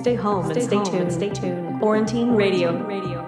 Stay home and stay tuned. Stay tuned. Quarantine Radio. Radio.